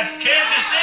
Kansas City.